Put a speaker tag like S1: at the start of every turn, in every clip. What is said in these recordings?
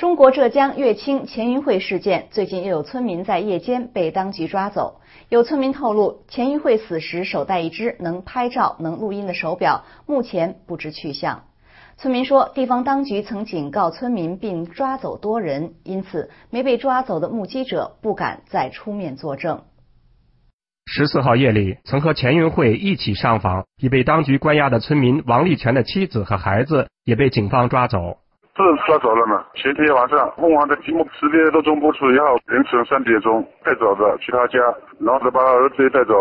S1: 中国浙江乐清钱云会事件，最近又有村民在夜间被当局抓走。有村民透露，钱云会死时手戴一只能拍照、能录音的手表，目前不知去向。村民说，地方当局曾警告村民并抓走多人，因此没被抓走的目击者不敢再出面作证。
S2: 十四号夜里，曾和钱云会一起上访、已被当局关押的村民王立全的妻子和孩子也被警方抓走。
S3: 是抓着了嘛？前天晚上，凤凰的节目十点多钟播出以后，凌晨三点钟带走的，去他家，然后再把儿子也带走。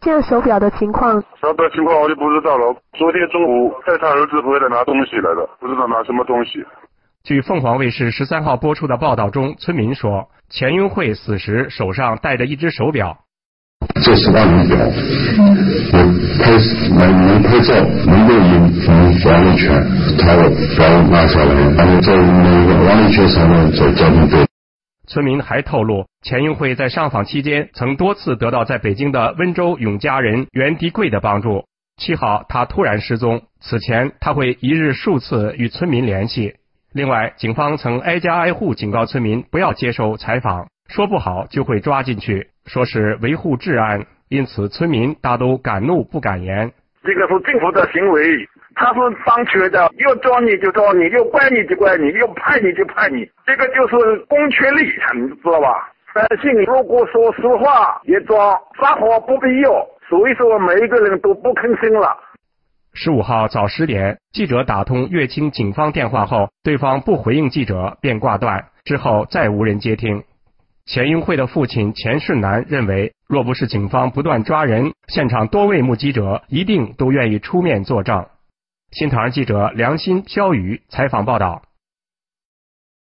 S4: 这个手表的情况，
S3: 手表情况我就不知道了。昨天中午带他儿子回来拿东西来的，不知道拿什么东西。
S2: 据凤凰卫视十三号播出的报道中，村民说，钱云会死时手上戴着一只手表。
S5: 这是万能表，拍能能拍照，能录音，能王立全，他表拿下来，然后在那个王立全上面在交通队。
S2: 村民还透露，钱云会在上访期间曾多次得到在北京的温州永嘉人袁迪贵的帮助。七号，他突然失踪，此前他会一日数次与村民联系。另外，警方曾挨家挨户警告村民不要接受采访，说不好就会抓进去。说是维护治安，因此村民大都敢怒不敢言。
S6: 这个是政府的行为，他是当权的，要抓你就抓你，要怪你就怪你，要判你就判你，这个就是公权力，你知道吧？百姓如果说实话也抓，撒谎不必要，所以说每一个人都不吭声了。
S2: 十五号早十点，记者打通乐清警方电话后，对方不回应记者，便挂断，之后再无人接听。钱英慧的父亲钱世南认为，若不是警方不断抓人，现场多位目击者一定都愿意出面作证。新唐人记者梁鑫、肖宇采访报道。